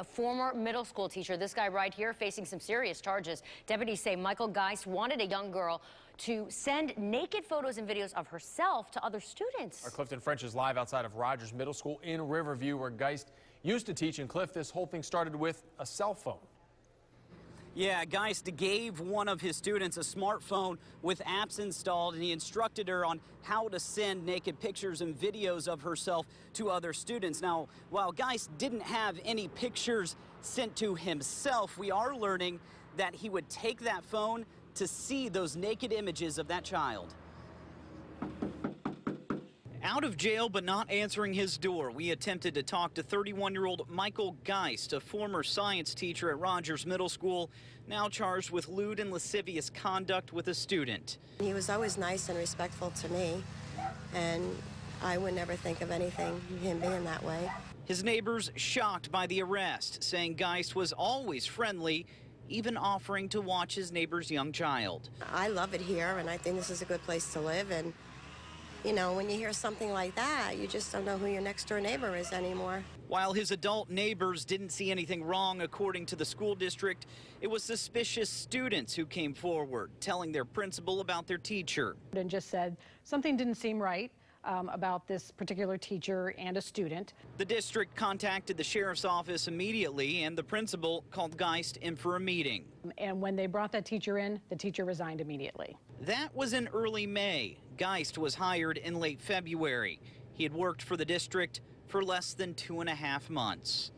A former middle school teacher, this guy right here, facing some serious charges. Deputies say Michael Geist wanted a young girl to send naked photos and videos of herself to other students. Our Clifton French is live outside of Rogers Middle School in Riverview, where Geist used to teach. And Cliff, this whole thing started with a cell phone. Yeah, Geist gave one of his students a smartphone with apps installed, and he instructed her on how to send naked pictures and videos of herself to other students. Now, while Geist didn't have any pictures sent to himself, we are learning that he would take that phone to see those naked images of that child. Out of jail but not answering his door, we attempted to talk to 31 year old Michael Geist, a former science teacher at Rogers Middle School, now charged with lewd and lascivious conduct with a student. He was always nice and respectful to me, and I would never think of anything, him being that way. His neighbors shocked by the arrest, saying Geist was always friendly, even offering to watch his neighbor's young child. I love it here, and I think this is a good place to live. and you know, when you hear something like that, you just don't know who your next door neighbor is anymore. While his adult neighbors didn't see anything wrong, according to the school district, it was suspicious students who came forward, telling their principal about their teacher. And just said something didn't seem right um, about this particular teacher and a student. The district contacted the sheriff's office immediately, and the principal called Geist in for a meeting. And when they brought that teacher in, the teacher resigned immediately. That was in early May. Geist was hired in late February. He had worked for the district for less than two and a half months.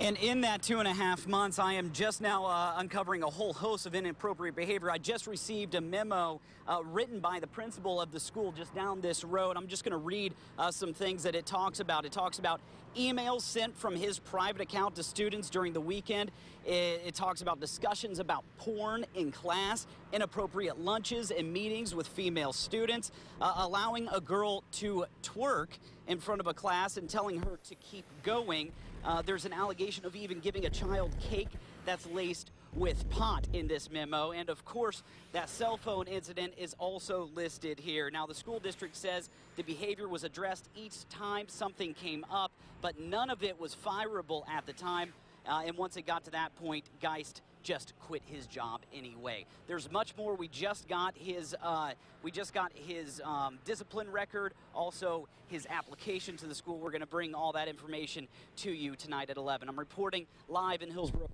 And in that two and a half months, I am just now uh, uncovering a whole host of inappropriate behavior. I just received a memo uh, written by the principal of the school just down this road. I'm just going to read uh, some things that it talks about. It talks about emails sent from his private account to students during the weekend. It, it talks about discussions about porn in class, inappropriate lunches and meetings with female students, uh, allowing a girl to twerk in front of a class and telling her to keep going. Uh, there's an allegation of even giving a child cake that's laced with pot in this memo. And of course, that cell phone incident is also listed here. Now, the school district says the behavior was addressed each time something came up, but none of it was fireable at the time. Uh, and once it got to that point, Geist just quit his job anyway. There's much more. We just got his uh, we just got his um, discipline record, also his application to the school. We're going to bring all that information to you tonight at 11. I'm reporting live in Hillsborough.